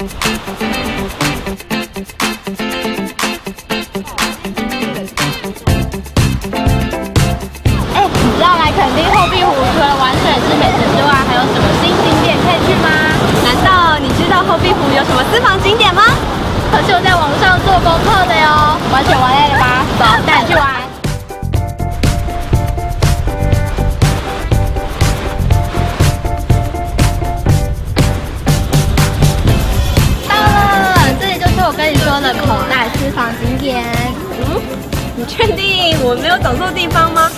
哎，你知道来垦丁后壁湖除了玩水吃美食之外，还有什么新景点可以去吗？难道你知道后壁湖有什么私房景点吗？可是我在网上做功课的哟。玩水玩的口袋私房景点。嗯，你确定我没有走错地方吗？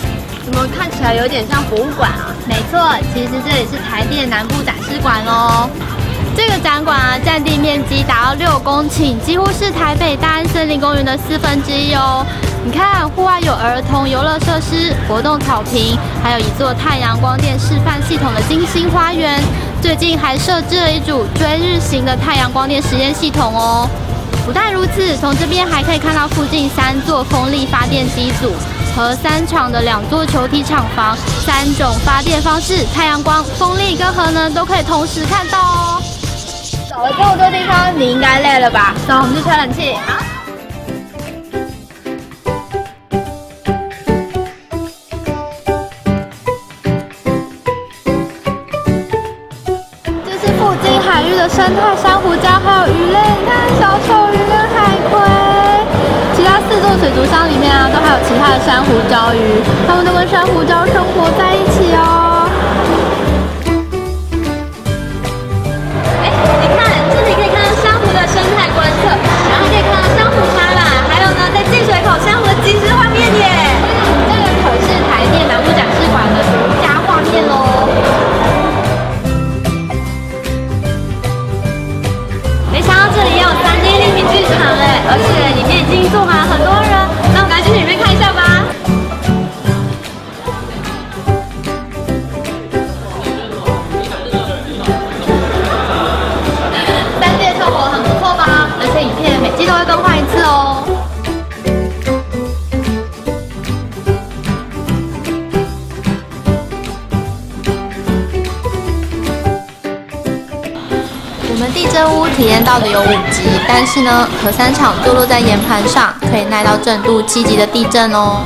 怎么看起来有点像博物馆啊？没错，其实这里是台电南部展示馆哦。这个展馆啊，占地面积达到六公顷，几乎是台北大安森林公园的四分之一哦。你看，户外有儿童游乐设施、活动草坪，还有一座太阳光电示范系统的金星花园。最近还设置了一组追日型的太阳光电实验系统哦。不但如此，从这边还可以看到附近三座风力发电机组和三厂的两座球体厂房，三种发电方式，太阳光、风力跟核能都可以同时看到哦。走了这么多地方，你应该累了吧？走，我们去吹冷气。好。这是附近海域的生态珊瑚礁，还有鱼的珊瑚礁鱼，它们都跟珊瑚礁生活在一起哦。哎，你看，这里可以看到珊瑚的生态观测，然后可以看到珊瑚沙啦，还有呢，在进水口珊瑚的即时画面耶。这个可是台电南部展示馆的独家画面喽。没想到这里也有 3D 立体剧场哎，而且里面已经坐满了很多人，我们地震屋体验到的有五级，但是呢，核三厂坐落在岩盘上，可以耐到震度七级的地震哦。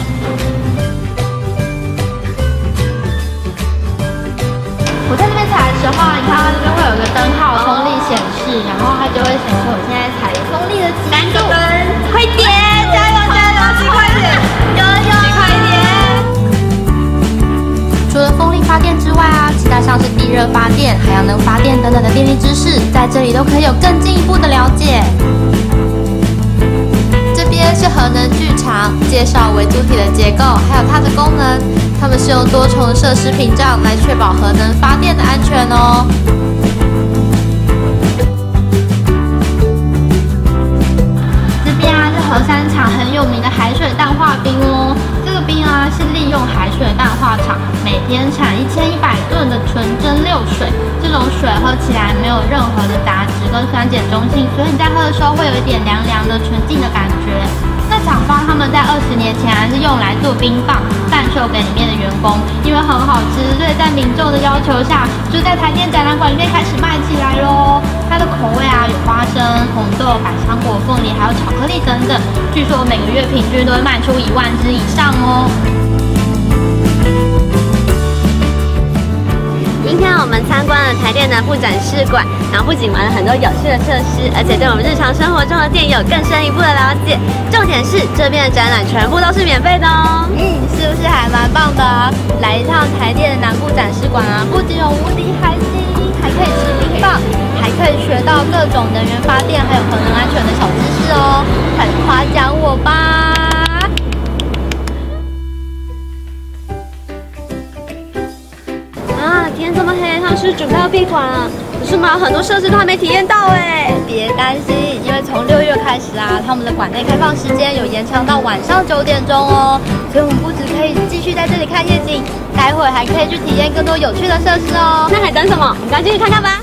我在这边踩的时候，你看它这边会有个灯号风力显示，然后它就会等等的电力知识，在这里都可以有更进一步的了解。这边是核能剧场，介绍为主体的结构，还有它的功能。它们是用多重设施屏障来确保核能发电的安全哦。这边啊是核三厂很有名的海水淡化冰哦。这个冰啊是利用海水淡化厂每天产一千一百吨的纯蒸馏水，没有任何的杂质跟酸碱中性，所以你在喝的时候会有一点凉凉的纯净的感觉。那厂方他们在二十年前还是用来做冰棒贩售给里面的员工，因为很好吃，所以在民众的要求下，就在台电展览馆里面开始卖起来喽。它的口味啊有花生、红豆、百香果、凤梨，还有巧克力等等。据说每个月平均都会卖出一万只以上哦。我们参观了台电南部展示馆，然后不仅玩了很多有趣的设施，而且对我们日常生活中的电影有更深一步的了解。重点是这边的展览全部都是免费的哦。嗯，是不是还蛮棒的？来一趟台电的南部展示馆啊，不仅有无敌海星，还可以吃冰棒，还可以学到各种能源发电还有核能安全的小知识哦，快夸奖我吧！么黑，他们是备要闭馆了？可是嘛，很多设施都还没体验到哎。别担心，因为从六月开始啊，他们的馆内开放时间有延长到晚上九点钟哦，所以我们不止可以继续在这里看夜景，待会儿还可以去体验更多有趣的设施哦。那还等什么？我们赶紧去看看吧。